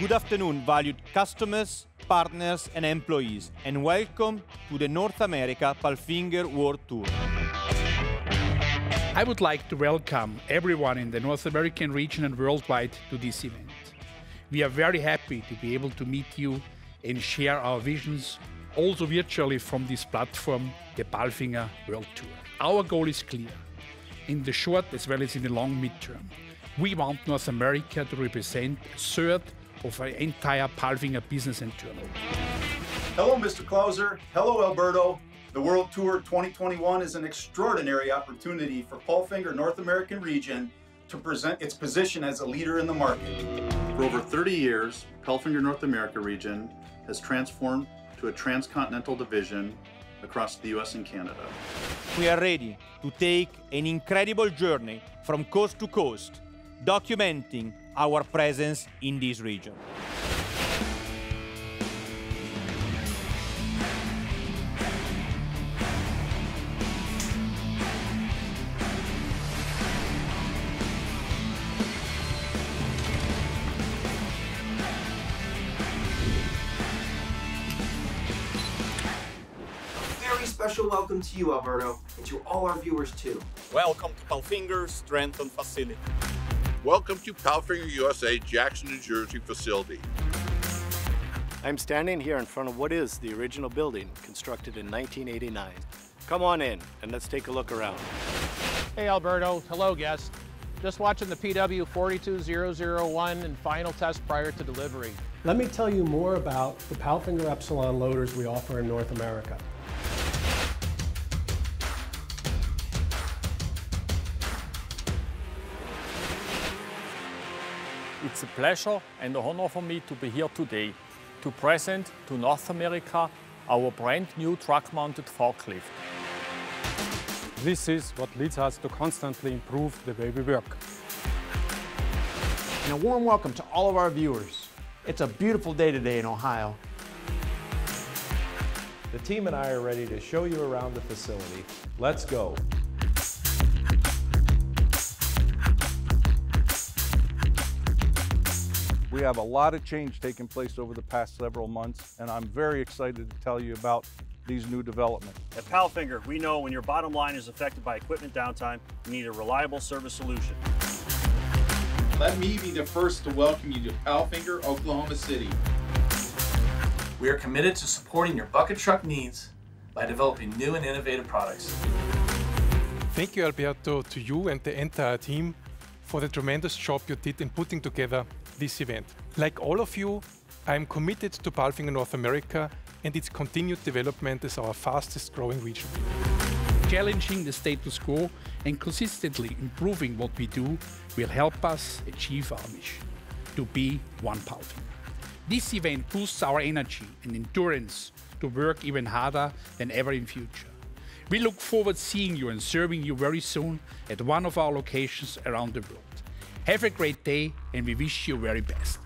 Good afternoon, valued customers, partners, and employees, and welcome to the North America Palfinger World Tour. I would like to welcome everyone in the North American region and worldwide to this event. We are very happy to be able to meet you and share our visions, also virtually from this platform, the Palfinger World Tour. Our goal is clear in the short as well as in the long midterm. We want North America to represent third of our entire Palfinger business and turnover. Hello, Mr. Klauser. Hello, Alberto. The World Tour 2021 is an extraordinary opportunity for Palfinger North American region to present its position as a leader in the market. For over 30 years, Palfinger North America region has transformed to a transcontinental division across the US and Canada. We are ready to take an incredible journey from coast to coast, documenting our presence in this region. very special welcome to you, Alberto, and to all our viewers too. Welcome to Palfinger's Trenton facility. Welcome to Palfinger USA Jackson, New Jersey facility. I'm standing here in front of what is the original building, constructed in 1989. Come on in and let's take a look around. Hey Alberto, hello guests. Just watching the PW 42001 and final test prior to delivery. Let me tell you more about the Palfinger Epsilon loaders we offer in North America. It's a pleasure and a honor for me to be here today to present to North America our brand new truck-mounted forklift. This is what leads us to constantly improve the way we work. And a warm welcome to all of our viewers. It's a beautiful day today in Ohio. The team and I are ready to show you around the facility. Let's go. We have a lot of change taking place over the past several months, and I'm very excited to tell you about these new developments. At Palfinger, we know when your bottom line is affected by equipment downtime, you need a reliable service solution. Let me be the first to welcome you to Palfinger, Oklahoma City. We are committed to supporting your bucket truck needs by developing new and innovative products. Thank you, Alberto, to you and the entire team for the tremendous job you did in putting together this event. Like all of you, I am committed to Palfinger North America and its continued development as our fastest growing region. Challenging the status quo and consistently improving what we do will help us achieve our mission to be one Palfinger. This event boosts our energy and endurance to work even harder than ever in future. We look forward seeing you and serving you very soon at one of our locations around the world. Have a great day and we wish you very best.